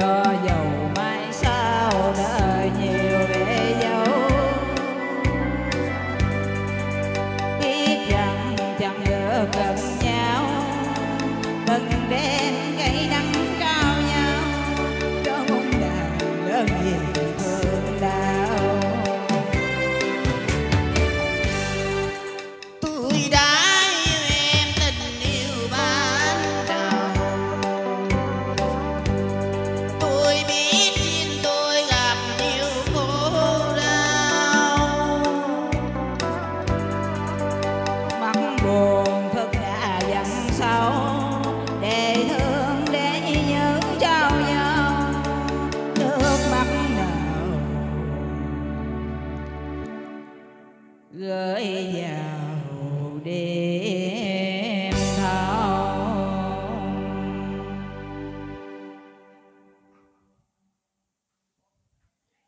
cho giàu sâu để thương, để nhớ trao nhau. Nước mắt nào gửi vào đêm thâu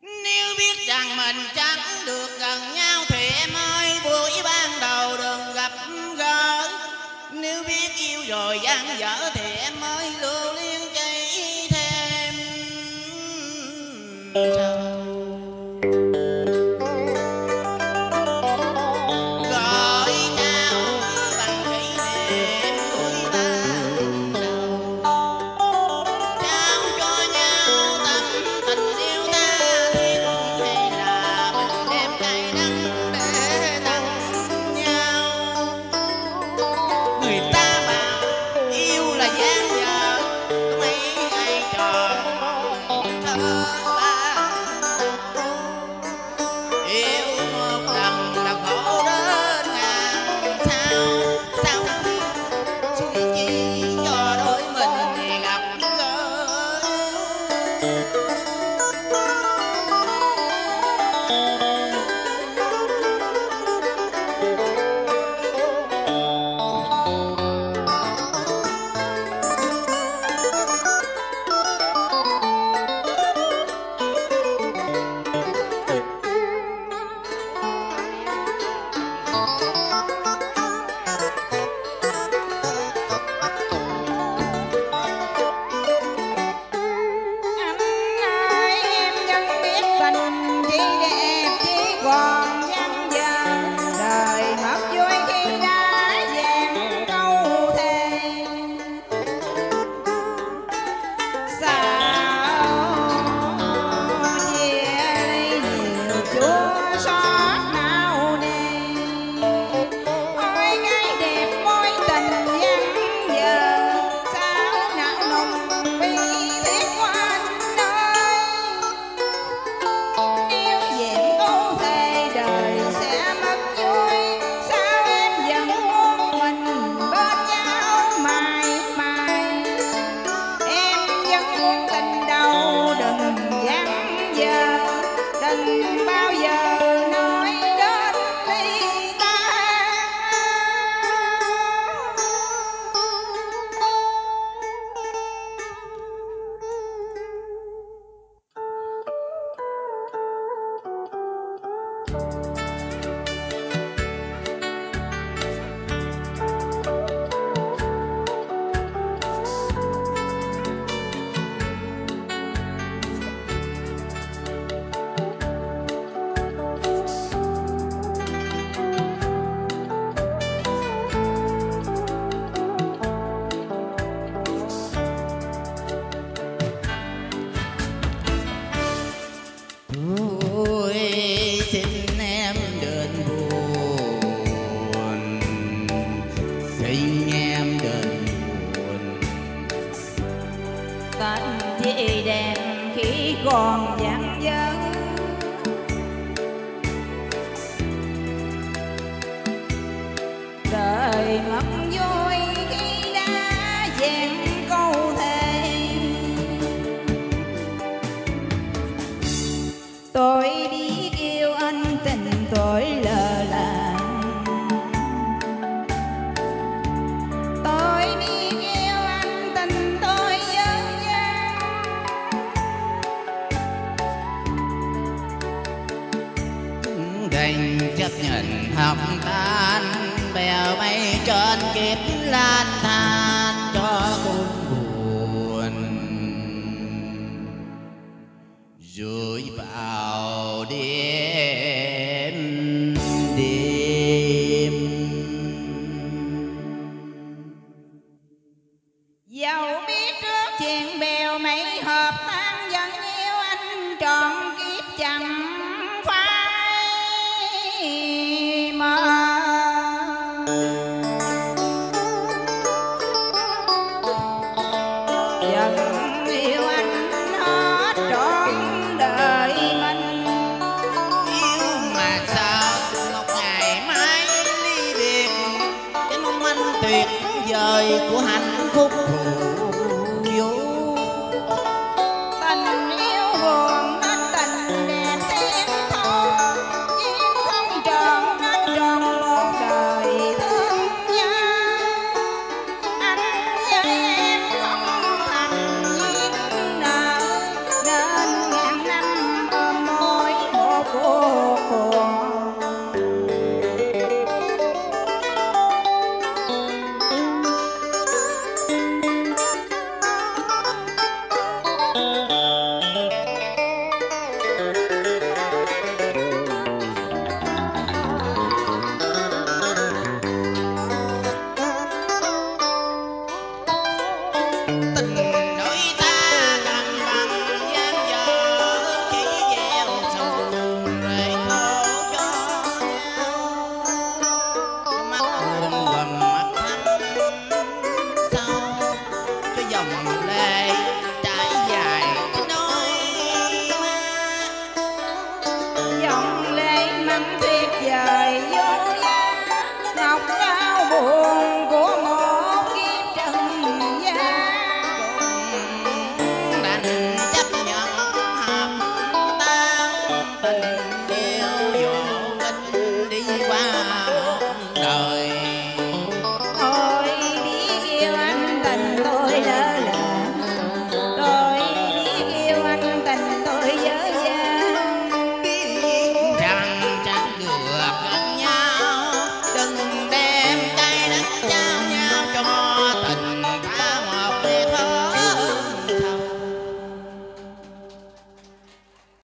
nếu biết rằng mình chắc thời gian dở thì em mới lưu liên chạy thêm Trời. hết dễ đẹp khi còn dáng dấn đành chấp nhận học tan bèo bay trơn kiếp lan than cho khôn buồn. Rồi vào 武汉。